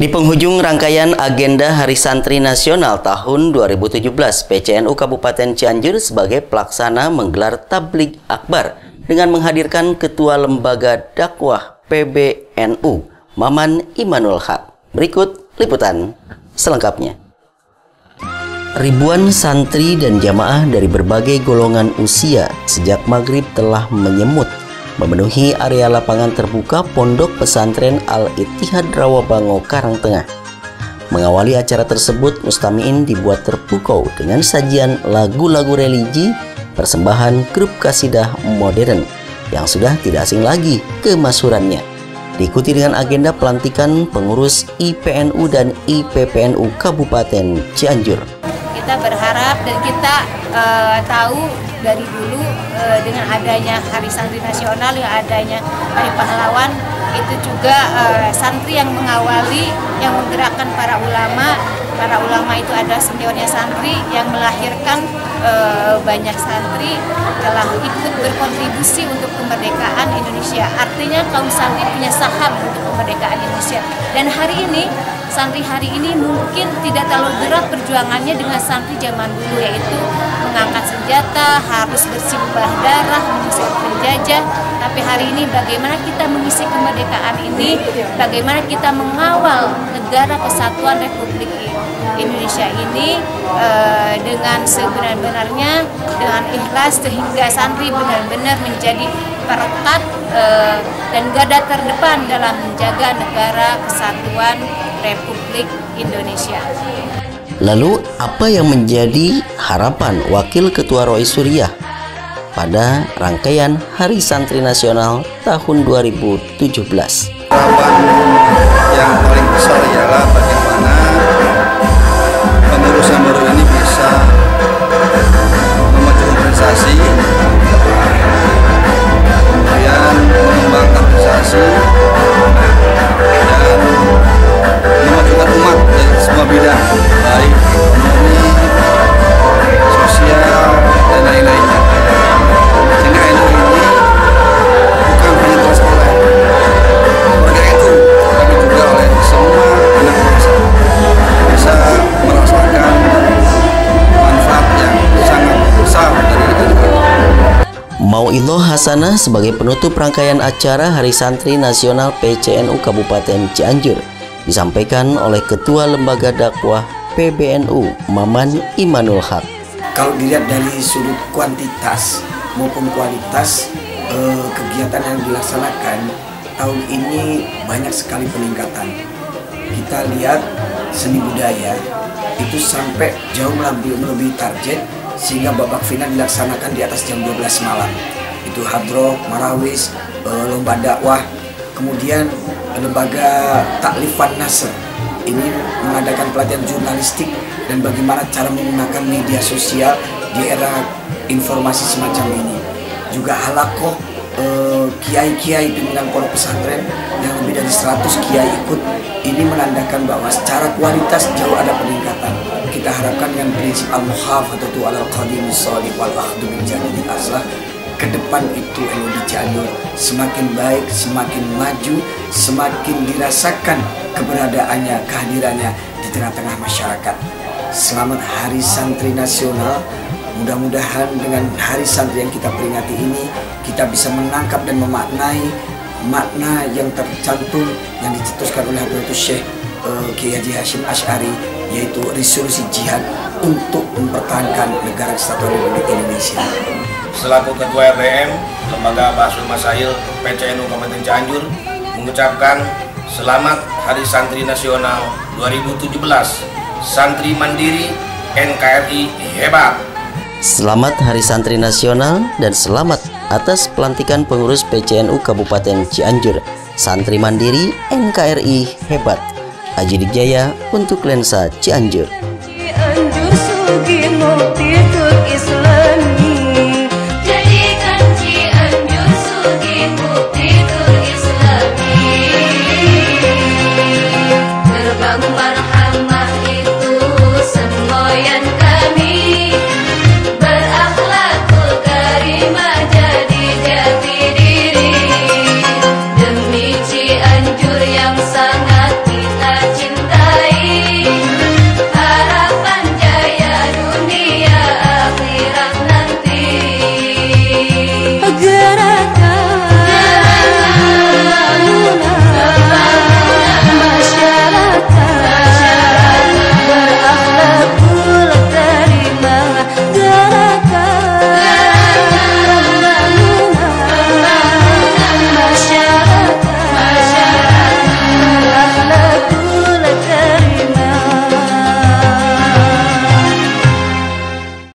Di penghujung rangkaian agenda Hari Santri Nasional tahun 2017, PCNU Kabupaten Cianjur sebagai pelaksana menggelar tablik akbar dengan menghadirkan Ketua Lembaga Dakwah PBNU, Maman Imanul Haq. Berikut liputan selengkapnya. Ribuan santri dan jamaah dari berbagai golongan usia sejak maghrib telah menyemut memenuhi area lapangan terbuka Pondok Pesantren Al-Ittihad Rawabango Karangtengah. Mengawali acara tersebut, Mustamiin dibuat terpukau dengan sajian lagu-lagu religi persembahan grup kasidah modern yang sudah tidak asing lagi kemasurannya. Diikuti dengan agenda pelantikan pengurus IPNU dan IPPNU Kabupaten Cianjur. Kita berharap dan kita uh, tahu dari dulu e, dengan adanya Hari Santri Nasional, yang adanya Hari Pahlawan itu juga e, santri yang mengawali, yang menggerakkan para ulama. Para ulama itu ada seniornya santri yang melahirkan e, banyak santri telah ikut berkontribusi untuk kemerdekaan Indonesia. Artinya kaum santri punya saham untuk kemerdekaan Indonesia. Dan hari ini santri hari ini mungkin tidak terlalu berat perjuangannya dengan santri zaman dulu yaitu mengangkat senjata, harus bersimbah darah, mengusir penjajah. Tapi hari ini bagaimana kita mengisi kemerdekaan ini, bagaimana kita mengawal negara kesatuan Republik Indonesia ini e, dengan sebenar-benarnya, dengan ikhlas sehingga santri benar-benar menjadi perekat e, dan gada terdepan dalam menjaga negara kesatuan Republik Indonesia. Lalu apa yang menjadi harapan Wakil Ketua Roy Surya pada rangkaian Hari Santri Nasional tahun 2017? Harapan yang paling besar ialah bagaimana pengurusan Mauiloh Hasanah sebagai penutup rangkaian acara Hari Santri Nasional PCNU Kabupaten Cianjur disampaikan oleh Ketua Lembaga Dakwah PBNU Maman Imanul Haq. Kalau dilihat dari sudut kuantitas maupun kualitas eh, kegiatan yang dilaksanakan tahun ini banyak sekali peningkatan. Kita lihat seni budaya itu sampai jauh melebihi target sehingga babak final dilaksanakan di atas jam 12 malam. Itu hadroh, marawis, eh, lomba dakwah. Kemudian lembaga taklifan nasr ini mengadakan pelatihan jurnalistik dan bagaimana cara menggunakan media sosial di era informasi semacam ini. Juga halakoh eh, kiai-kiai pimpinan pondok pesantren yang lebih dari 100 kiai ikut. Ini menandakan bahwa secara kualitas jauh ada peningkatan kita harapkan dengan prinsip al-muhafathatu ala qadim salih wal akhdu min jadidil aslah ke depan itu di Cianjur semakin baik, semakin maju, semakin dirasakan keberadaannya, kehadirannya di tengah-tengah masyarakat. Selamat Hari Santri Nasional. Mudah-mudahan dengan Hari Santri yang kita peringati ini, kita bisa menangkap dan memaknai makna yang tercantum yang dicetuskan oleh Habibur Syekh Kiai Haji Hashim Ash'ari yaitu resolusi jihad untuk mempertahankan negara kesatuan Republik Indonesia. Selaku Ketua RDM, Lembaga Basul Masail PCNU Kabupaten Cianjur mengucapkan Selamat Hari Santri Nasional 2017 Santri Mandiri NKRI hebat. Selamat Hari Santri Nasional dan selamat atas pelantikan pengurus PCNU Kabupaten Cianjur. Santri Mandiri NKRI hebat Haji Dijaya untuk Lensa Cianjur. Cianjur